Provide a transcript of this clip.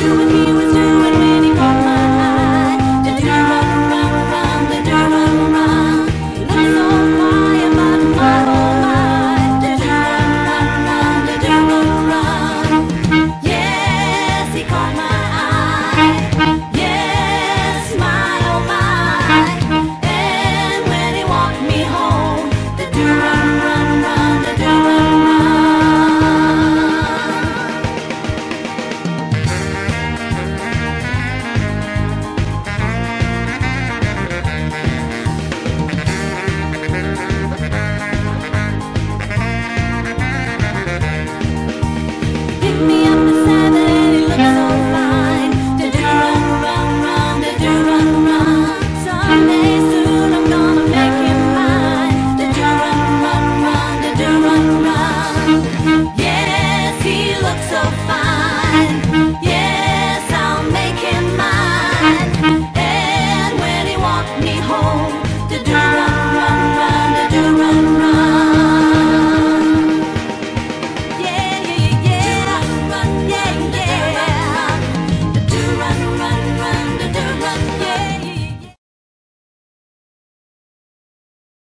you.